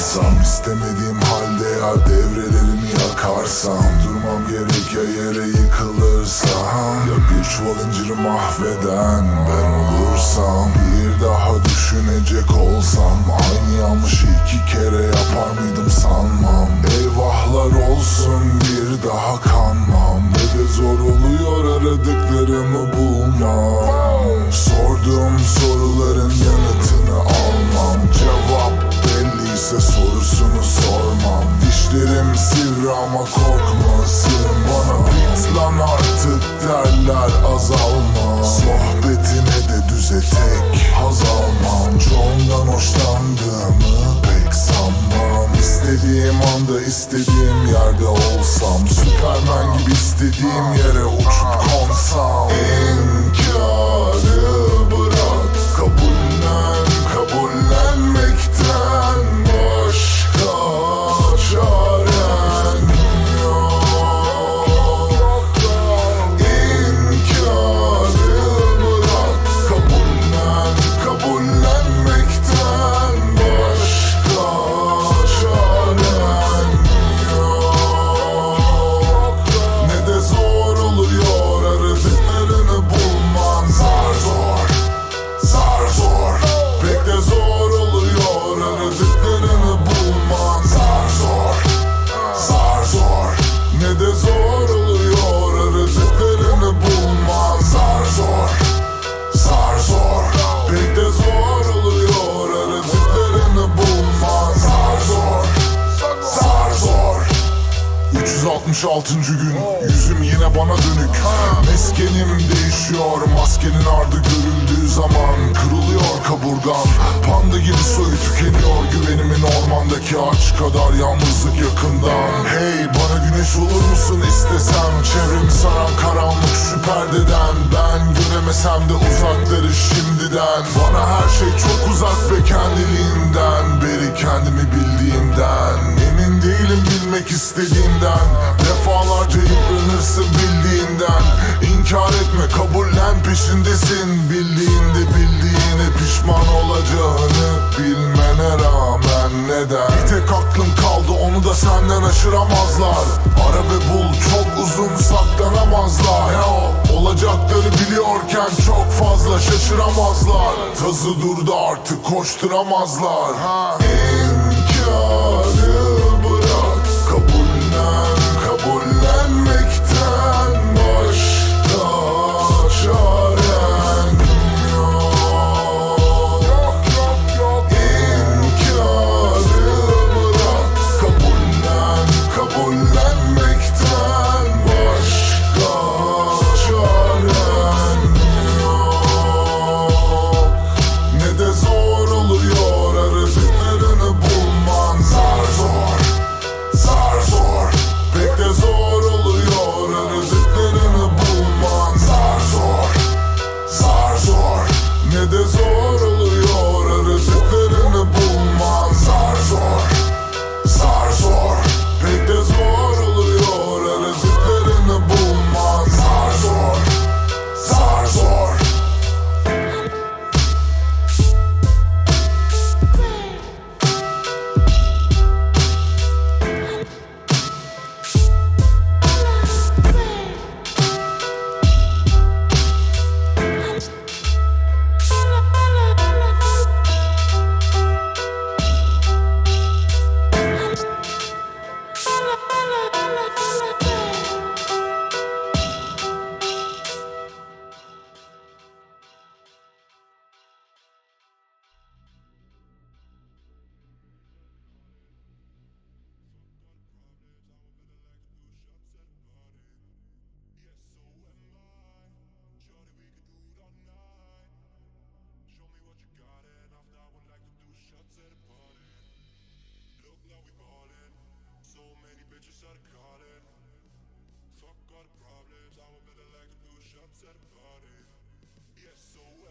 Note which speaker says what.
Speaker 1: yaparsam istemediğim halde ya devrelerimi yakarsam Durmam gerek ya yere yıkılırsam Ya bir çuval inciri mahveden ben olursam Bir daha düşünecek olsam Aynı yanlışı iki kere yapar mıydım sanmam? Eyvahlar olsun bir daha kanmam. Ne de zor oluyor aradıklarımı bulmam. Sorduğum soruların ama korkma ısırın bana Bit lan artık derler azalma. Sohbetine de düze tek haz almam Çoğundan hoşlandığımı pek sanmam. İstediğim anda istediğim yerde olsam. Süpermen gibi istediğim yere uçup konsam 366. gün. Yüzüm yine bana dönük. Meskenim değişiyor Maskenin ardı görüldüğü zaman Kırılıyor kaburgan Panda gibi soyu tükeniyor Güvenimin ormandaki ağaç kadar Yalnızlık yakından. Hey bana güneş olur musun istesem? Çevremi saran karanlık şu perdeden. Ben göremesem de uzakları şimdiden. Bana her şey çok uzak ve kendiliğimden Beri kendimi bildiğimden bilmek istediğimden Defalarca yıpranırsın bildiğinden. İnkar etme kabullen peşindesin. Bildiğinde bildiğine pişman olacağını Bilmene rağmen neden? Bir tek aklım kaldı onu da senden aşıramazlar. Ara ve bul çok uzun saklanamazlar. Ya, Olacakları biliyorken çok fazla şaşıramazlar. Tazı durdu artık koşturamazlar. Ha. İnkarı Bitches started calling. Fuck all the problems. I'm a better like to do shots at a party.
Speaker 2: Yes, yeah, so